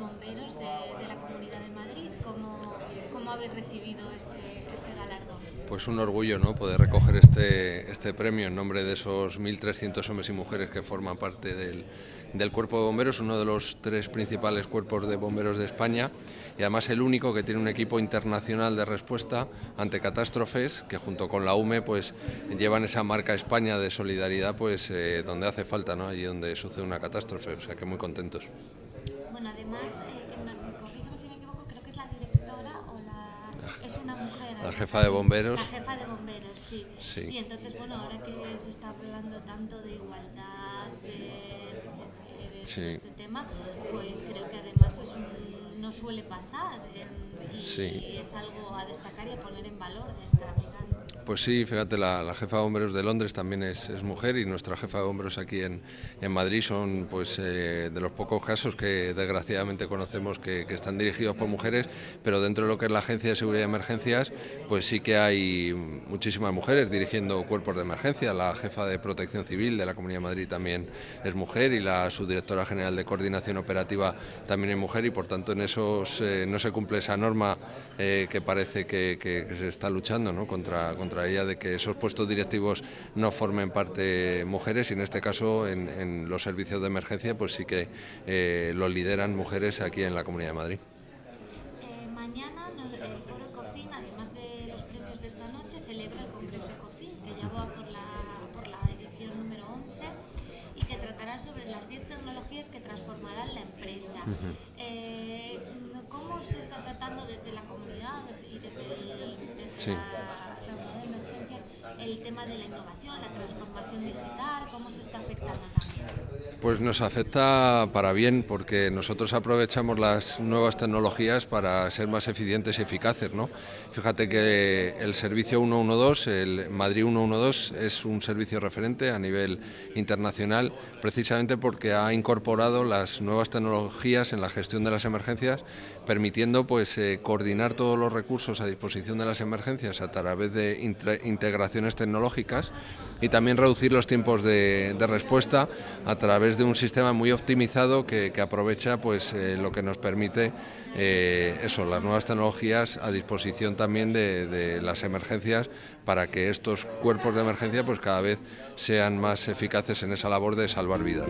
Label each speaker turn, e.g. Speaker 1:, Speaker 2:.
Speaker 1: bomberos de, la Comunidad de Madrid. ¿Cómo, habéis recibido este, este, galardón?
Speaker 2: Pues un orgullo, ¿no? Poder recoger este, este premio en nombre de esos 1.300 hombres y mujeres que forman parte del, del Cuerpo de Bomberos, uno de los tres principales cuerpos de bomberos de España y además el único que tiene un equipo internacional de respuesta ante catástrofes que junto con la UME pues llevan esa marca España de solidaridad pues eh, donde hace falta, ¿no? allí donde sucede una catástrofe, o sea que muy contentos.
Speaker 1: Bueno, además, eh, corrígeme si me equivoco, creo que es la directora o la... es una mujer.
Speaker 2: La jefa de bomberos.
Speaker 1: La jefa de bomberos, sí. sí. Y entonces, bueno, ahora que se está hablando tanto de igualdad, de este tema, pues creo que además es un, no suele pasar y, es algo a destacar y a poner en valor de esta
Speaker 2: pues sí, fíjate, la, jefa de bomberos de Londres también es, mujer y nuestra jefa de bomberos aquí en, Madrid son pues eh, de los pocos casos que desgraciadamente conocemos que, están dirigidos por mujeres, pero dentro de lo que es la Agencia de Seguridad de Emergencias, pues sí que hay muchísimas mujeres dirigiendo cuerpos de emergencia. La jefa de Protección Civil de la Comunidad de Madrid también es mujer y la subdirectora general de Coordinación Operativa también es mujer y por tanto en esos eh, no se cumple esa norma eh, que parece que, se está luchando ¿no? contra ella de que esos puestos directivos no formen parte mujeres y en este caso en, los servicios de emergencia pues sí que eh, lo lideran mujeres aquí en la Comunidad de Madrid.
Speaker 1: Eh, mañana el Foro Ecofin, además de los premios de esta noche, celebra el Congreso Ecofin, que ya va por la, por la edición número 11 y que tratará sobre las 10 tecnologías que transformarán la empresa. Eh, ¿Cómo se está tratando desde la comunidad y desde, desde el tema de la innovación, la transformación digital, cómo se está afectando?
Speaker 2: Pues nos afecta para bien porque nosotros aprovechamos las nuevas tecnologías para ser más eficientes y eficaces. ¿no? Fíjate que el servicio 112, el Madrid 112, es un servicio referente a nivel internacional precisamente porque ha incorporado las nuevas tecnologías en la gestión de las emergencias, permitiendo pues, eh, coordinar todos los recursos a disposición de las emergencias a través de integraciones tecnológicas y también reducir los tiempos de, respuesta a través de un sistema muy optimizado que, aprovecha pues, eh, lo que nos permite eh, eso, las nuevas tecnologías a disposición también de, las emergencias para que estos cuerpos de emergencia pues, cada vez sean más eficaces en esa labor de salvar vidas.